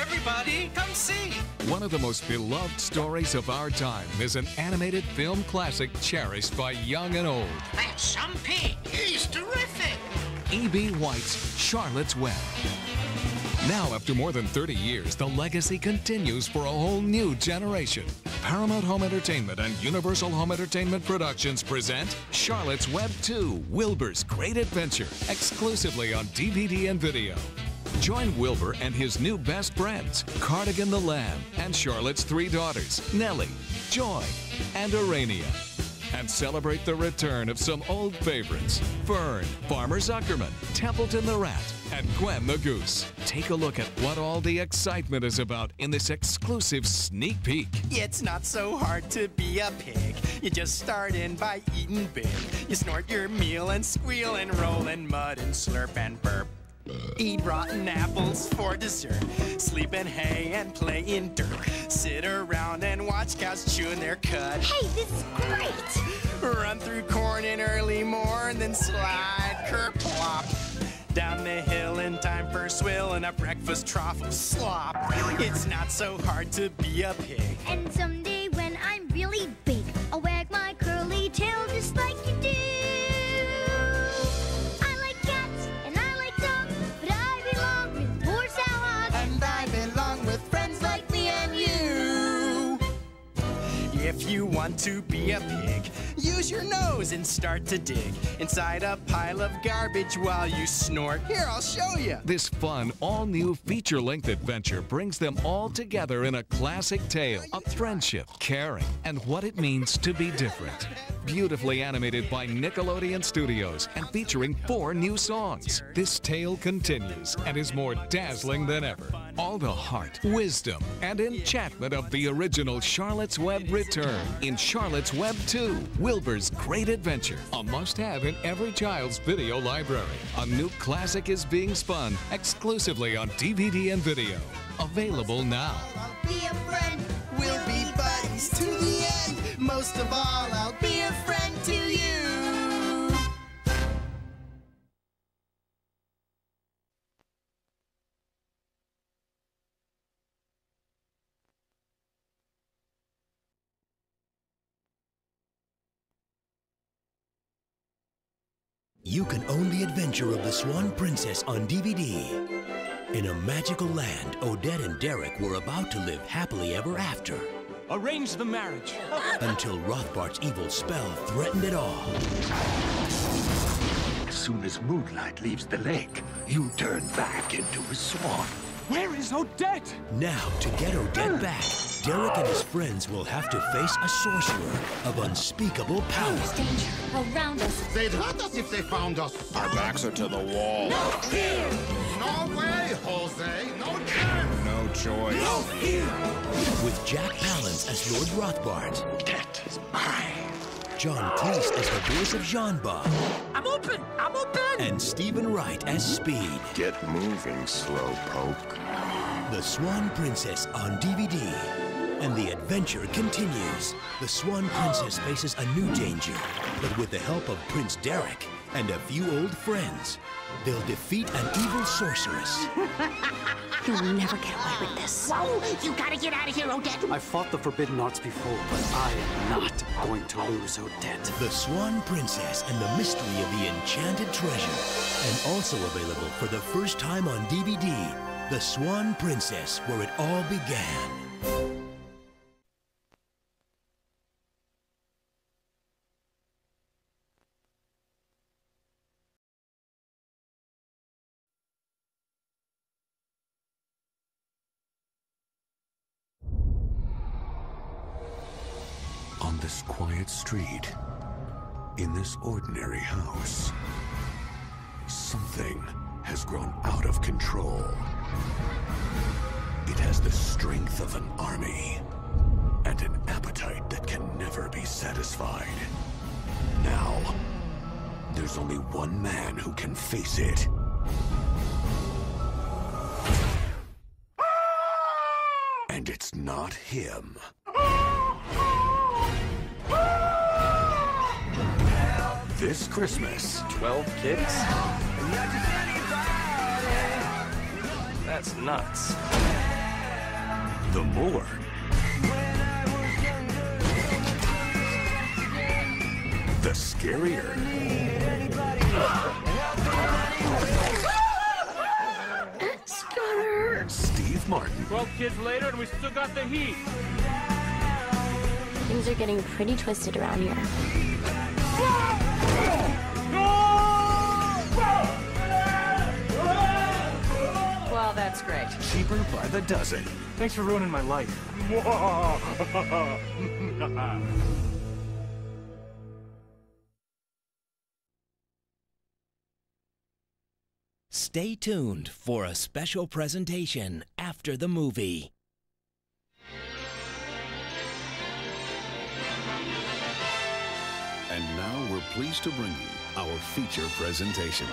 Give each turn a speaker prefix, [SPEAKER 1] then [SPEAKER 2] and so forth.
[SPEAKER 1] Everybody, come see.
[SPEAKER 2] One of the most beloved stories of our time is an animated film classic cherished by young and old.
[SPEAKER 3] That's some pig. He's terrific.
[SPEAKER 2] E.B. White's Charlotte's Web. Now, after more than 30 years, the legacy continues for a whole new generation. Paramount Home Entertainment and Universal Home Entertainment Productions present Charlotte's Web 2 Wilbur's Great Adventure, exclusively on DVD and video. Join Wilbur and his new best friends, Cardigan the Lamb, and Charlotte's three daughters, Nellie, Joy, and Aranea. And celebrate the return of some old favorites Fern, Farmer Zuckerman, Templeton the Rat, and Gwen the Goose. Take a look at what all the excitement is about in this exclusive sneak peek.
[SPEAKER 4] It's not so hard to be a pig. You just start in by eating big. You snort your meal and squeal and roll in mud and slurp and burp. Eat rotten apples for dessert. Sleep in hay and play in dirt. Sit around and watch cows chewing their cud.
[SPEAKER 5] Hey, this is great!
[SPEAKER 4] Run through corn in early morn, then slide kerplop. Down the hill in time for swill and a breakfast trough of slop. It's not so hard to be a pig.
[SPEAKER 5] And someday
[SPEAKER 4] If you want to be a pig, use your nose and start to dig inside a pile of garbage while you snort. Here, I'll show you.
[SPEAKER 2] This fun, all new feature length adventure brings them all together in a classic tale of friendship, caring, and what it means to be different. Beautifully animated by Nickelodeon Studios and featuring four new songs. This tale continues and is more dazzling than ever. All the heart, wisdom, and enchantment of the original Charlotte's Web return in Charlotte's Web 2 Wilbur's Great Adventure, a must have in every child's video library. A new classic is being spun exclusively on DVD and video. Available now.
[SPEAKER 4] We'll be buddies to the end. Most of all, I'll be a friend You
[SPEAKER 6] can own the adventure of the Swan Princess on DVD. In a magical land, Odette and Derek were about to live happily ever after
[SPEAKER 1] Arrange the marriage.
[SPEAKER 6] until Rothbart's evil spell threatened it all.
[SPEAKER 7] As soon as moonlight leaves the lake, you turn back into a swan.
[SPEAKER 1] Where is Odette?
[SPEAKER 6] Now, to get Odette uh. back, Derek and his friends will have to face a sorcerer of unspeakable power.
[SPEAKER 5] There's danger around us.
[SPEAKER 8] They'd hurt us if they found us.
[SPEAKER 9] Our backs are to the wall.
[SPEAKER 5] No fear!
[SPEAKER 8] No way, Jose. No chance.
[SPEAKER 9] No choice.
[SPEAKER 6] With Jack Palance as Lord Rothbart,
[SPEAKER 7] That is mine.
[SPEAKER 6] John Cleese as the voice of Jean Bob,
[SPEAKER 3] I'm open. I'm open.
[SPEAKER 6] and Steven Wright as Speed.
[SPEAKER 9] Get moving, slowpoke.
[SPEAKER 6] The Swan Princess on DVD. And the adventure continues. The Swan Princess faces a new danger, but with the help of Prince Derek and a few old friends, they'll defeat an evil sorceress.
[SPEAKER 5] You'll never get away with this.
[SPEAKER 3] Whoa, you gotta get out of here, Odette.
[SPEAKER 1] I've fought the Forbidden Arts before, but I am not going to lose Odette.
[SPEAKER 6] The Swan Princess and the Mystery of the Enchanted Treasure. And also available for the first time on DVD, The Swan Princess, where it all began.
[SPEAKER 7] On this quiet street, in this ordinary house, something has grown out of control. It has the strength of an army and an appetite that can never be satisfied. Now, there's only one man who can face it. And it's not him. This Christmas,
[SPEAKER 1] 12 kids? That's nuts.
[SPEAKER 10] the more the scarier. Steve Martin.
[SPEAKER 11] 12 kids later, and we still got the heat.
[SPEAKER 12] Things are getting pretty twisted around here.
[SPEAKER 13] That's great.
[SPEAKER 10] Cheaper by the dozen.
[SPEAKER 11] Thanks for ruining my life.
[SPEAKER 14] Stay tuned for a special presentation after the movie.
[SPEAKER 10] And now we're pleased to bring you our feature presentation.